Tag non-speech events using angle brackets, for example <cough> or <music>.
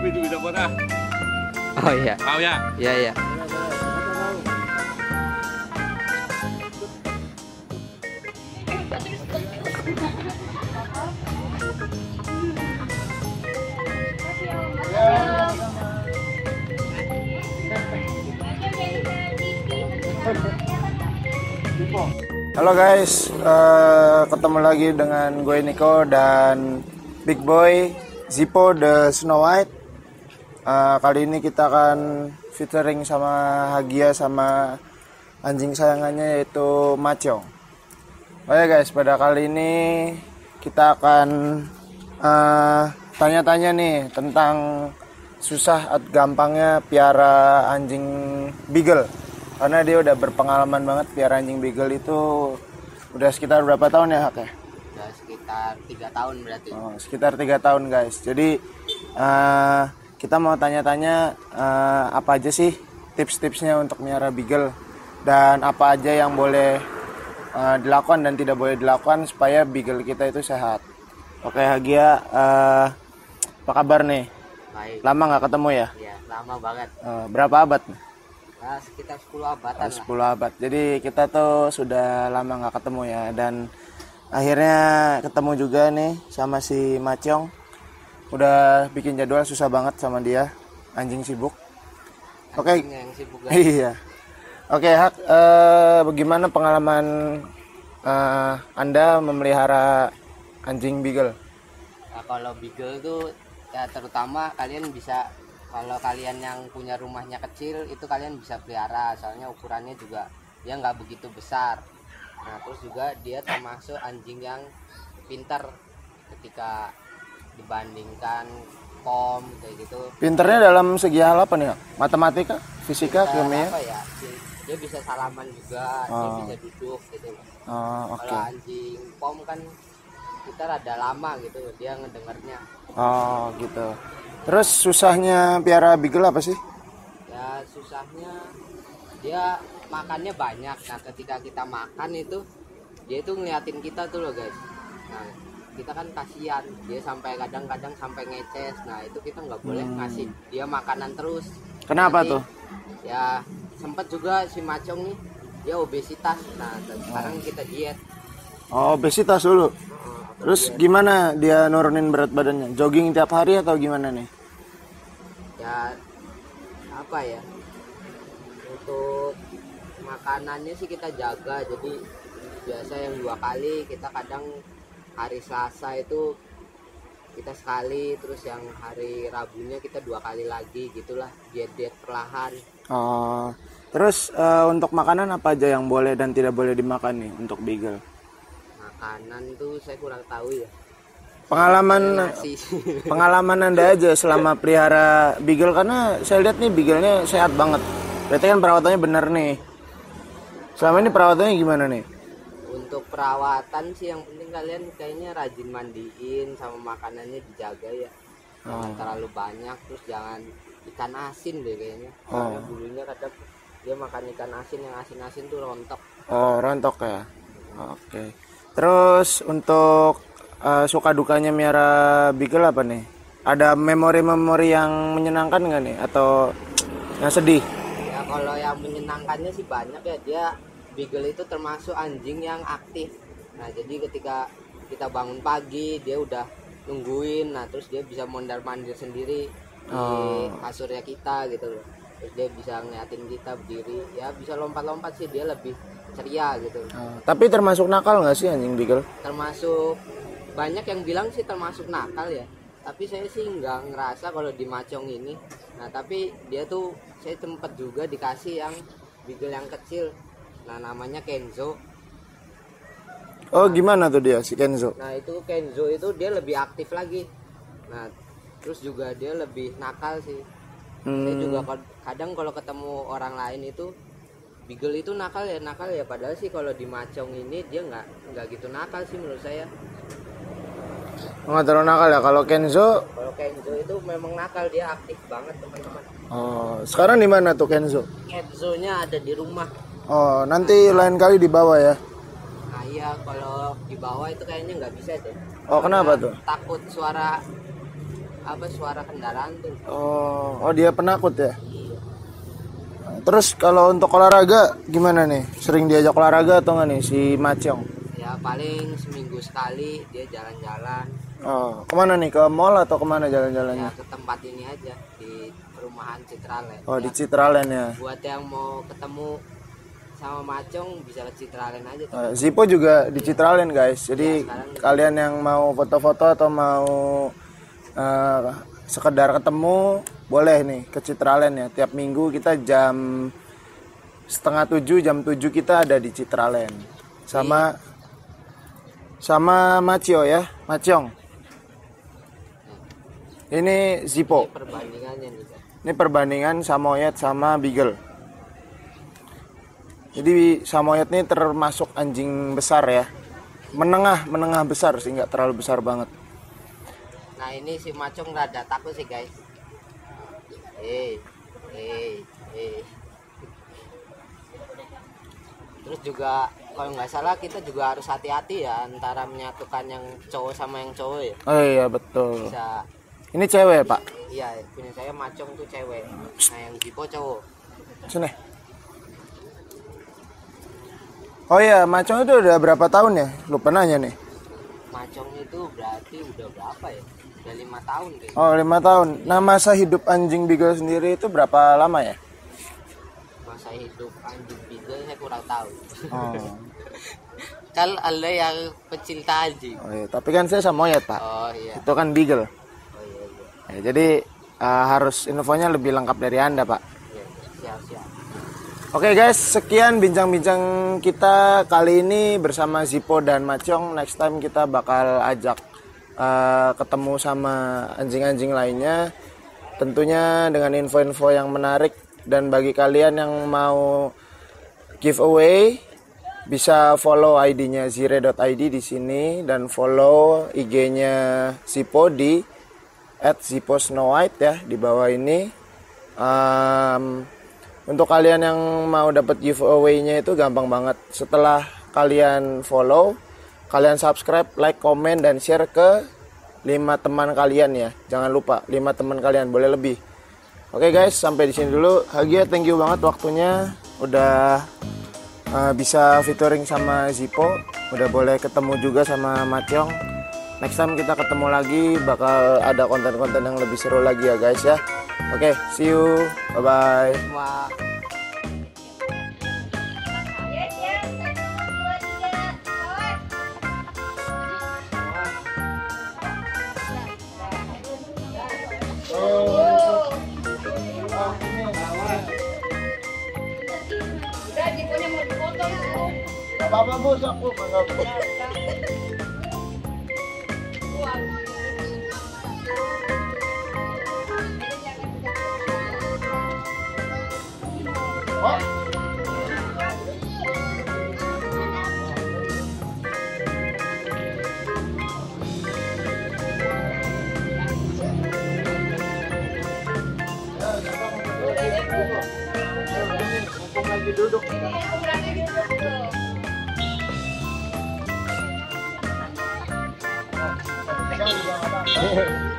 Tapi ah. Oh iya. Tahu ya? Iya iya. Halo guys, eh, ketemu lagi dengan gue Niko dan Big Boy Zippo the Snow White. Eh, kali ini kita akan featuring sama Hagia sama anjing sayangannya yaitu Macong. Oke guys, pada kali ini kita akan eh, tanya-tanya nih tentang susah atau gampangnya piara anjing beagle karena dia udah berpengalaman banget piara anjing beagle itu udah sekitar berapa tahun ya Hak ya? Udah sekitar tiga tahun berarti. Oh, sekitar tiga tahun guys. Jadi eh, kita mau tanya-tanya eh, apa aja sih tips-tipsnya untuk miara beagle dan apa aja yang boleh eh, dilakukan dan tidak boleh dilakukan supaya beagle kita itu sehat. Oke Hagia, eh, apa kabar nih? Baik. Lama nggak ketemu ya? Iya, lama banget. Eh, berapa abad? Nah, sekitar 10 abatan lah. 10 abad. Jadi kita tuh sudah lama nggak ketemu ya dan akhirnya ketemu juga nih sama si Macong. Udah bikin jadwal susah banget sama dia. Anjing sibuk. Oke. Guys. Iya. Oke, Hak, eh, bagaimana pengalaman eh, Anda memelihara anjing beagle? Nah, kalau beagle tuh ya terutama kalian bisa kalau kalian yang punya rumahnya kecil itu kalian bisa pelihara soalnya ukurannya juga dia nggak begitu besar nah terus juga dia termasuk anjing yang pintar ketika dibandingkan pom kayak gitu Pinternya dalam segi hal apa nih? Matematika, fisika, Kita kimia? apa ya dia- dia bisa salaman juga dia Oh. bisa duduk gitu Oh, oke. kalau anjing pom kan kita rada lama gitu dia ngedengarnya Oh, gitu. Terus susahnya piara beagle apa sih? ya susahnya dia makannya banyak nah ketika kita makan itu dia itu ngeliatin kita tuh loh guys nah kita kan kasihan dia sampai kadang-kadang sampai ngeces nah itu kita nggak boleh Hmm. ngasih dia makanan terus Kenapa Nanti, tuh? ya sempat juga si macong nih dia obesitas nah dan sekarang kita diet Oh, obesitas dulu. Oh, Terus gimana dia nurunin berat badannya? Jogging tiap hari atau gimana nih? ya apa ya untuk makanannya sih kita jaga jadi biasa yang dua kali kita kadang hari Selasa itu kita sekali terus yang hari Rabunya kita dua kali lagi gitulah diet diet perlahan Oh, terus eh, untuk makanan apa aja yang boleh dan tidak boleh dimakan nih untuk beagle? makanan tuh saya kurang tahu ya Pengalaman nasi <laughs> pengalaman Anda aja selama pelihara beagle karena saya lihat nih beagle-nya sehat banget. Berarti kan perawatannya bener nih. Selama ini perawatannya gimana nih? Untuk perawatan sih yang penting kalian kayaknya rajin mandiin sama makanannya dijaga ya jangan terlalu banyak terus jangan ikan asin deh kayaknya soalnya bulunya kadang dia makan ikan asin yang asin-asin tuh rontok Oh, rontok ya. Oke. Terus untuk eh, suka dukanya miara beagle apa nih? Ada memori-memori yang menyenangkan nggak nih? Atau yang sedih? ya kalau yang menyenangkannya sih banyak ya dia beagle itu termasuk anjing yang aktif. Nah jadi ketika kita bangun pagi dia udah nungguin. Nah terus dia bisa mondar mandir sendiri di Oh. kasurnya kita gitu loh. Terus dia bisa ngeliatin kita berdiri. Ya bisa lompat-lompat sih dia lebih ceria gitu. Oh, tapi termasuk nakal nggak sih anjing beagle? termasuk banyak yang bilang sih termasuk nakal ya. Tapi saya sih nggak ngerasa kalau di Macong ini. Nah tapi dia tuh saya tempat juga dikasih yang beagle yang kecil nah namanya Kenzo. Oh, gimana tuh dia si Kenzo? nah itu Kenzo itu dia lebih aktif lagi. Nah terus juga dia lebih nakal sih. Saya Hmm, juga kad- kadang kalau ketemu orang lain itu Beagle itu nakal ya nakal ya. Padahal sih kalau di Macong ini dia nggak nggak gitu nakal sih menurut saya. Nggak terlalu nakal ya. Kalau Kenzo, kalau Kenzo itu memang nakal dia aktif banget teman-teman. Oh, sekarang di mana tuh Kenzo? Kenzo nya ada di rumah Oh, nanti lain kali dibawa ya. nah iya kalau di bawah itu kayaknya nggak bisa deh Oh, kenapa tuh? takut suara apa suara kendaraan tuh Oh, oh dia penakut ya. Terus kalau untuk olahraga gimana nih? Sering diajak olahraga atau enggak nih si Macong? ya paling seminggu sekali dia jalan-jalan Oh, ke mana nih? Ke mall atau ke mana ya jalan-jalannya? ke tempat ini aja di perumahan Citraland Oh, Ya, di Citraland ya. buat yang mau ketemu sama Macong bisa ke Citraland aja tuh. Eh, Zippo juga di Citraland guys. Jadi Ya, kalian yang mau foto-foto atau mau eh, sekedar ketemu boleh nih ke Citraland ya. Tiap minggu kita jam setengah tujuh jam tujuh kita ada di Citraland sama sama Macio ya, Maciong. Ini Zippo. Ini perbandingannya nih Kak. Ini perbandingan Samoyed sama Beagle. Jadi Samoyed ini termasuk anjing besar ya. Menengah, menengah besar sih, nggak terlalu besar banget. Nah ini si Macong rada takut sih guys. Eh, eh, eh. Terus juga kalau nggak salah kita juga harus hati-hati ya antara menyatukan yang cowok sama yang cowok ya. Oh iya betul. Bisa, Ini cewek pak. iya punya saya Macong tuh cewek. Nah yang Jipo cowok. Sini. Oh iya, Macong itu udah berapa tahun ya? Lupa nanya nih. Macong itu berarti udah berapa ya? Udah lima tahun kayaknya. Oh lima tahun. Nah masa hidup anjing Beagle sendiri itu berapa lama ya? Masa hidup anjing beagle saya kurang tahu. Oh, <laughs> Kan ada yang pecinta anjing. oh iya. Tapi kan saya Samoyed pak. Oh iya. Itu kan Beagle. Oh iya iya. Ya, jadi eh, harus infonya lebih lengkap dari anda pak. Iya, siap siap. Oke guys, sekian bincang-bincang kita kali ini bersama Zippo dan Macong. Next time kita bakal ajak eh, ketemu sama anjing-anjing lainnya. Tentunya dengan info-info yang menarik dan bagi kalian yang mau giveaway bisa follow ID-nya zire.id di sini dan follow IG-nya Zippo di @zippo_snow_white ya di bawah ini. Em, untuk kalian yang mau dapat giveaway-nya itu gampang banget. Setelah kalian follow, kalian subscribe, like, komen dan share ke 5 teman kalian ya. Jangan lupa 5 teman kalian, boleh lebih. Oke guys, sampai di sini dulu. Hagia, thank you banget waktunya udah uh, bisa featuring sama Zippo, udah boleh ketemu juga sama Matyong. Next time kita ketemu lagi bakal ada konten-konten yang lebih seru lagi ya guys ya. Oke, see you. Bye bye. Apa-apa bos aku lagi duduk. Pegang juga nggak apa-apa.